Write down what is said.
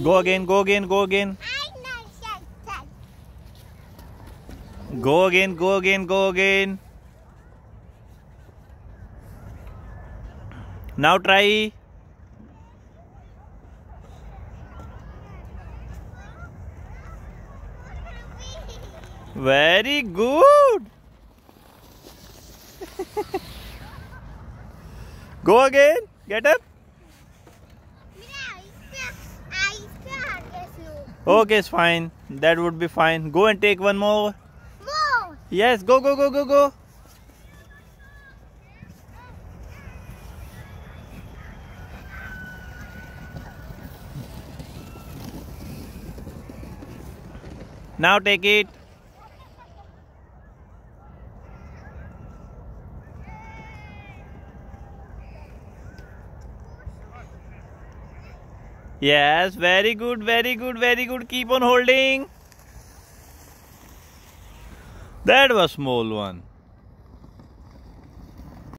Go again, go again, go again. Go again, go again, go again. Now try. Very good. Go again. Get up. Hmm? Okay, it's fine. That would be fine. Go and take one more. Yes, go, go, go, go, go. Now take it. Yes, very good, very good, very good. Keep on holding. That was small one.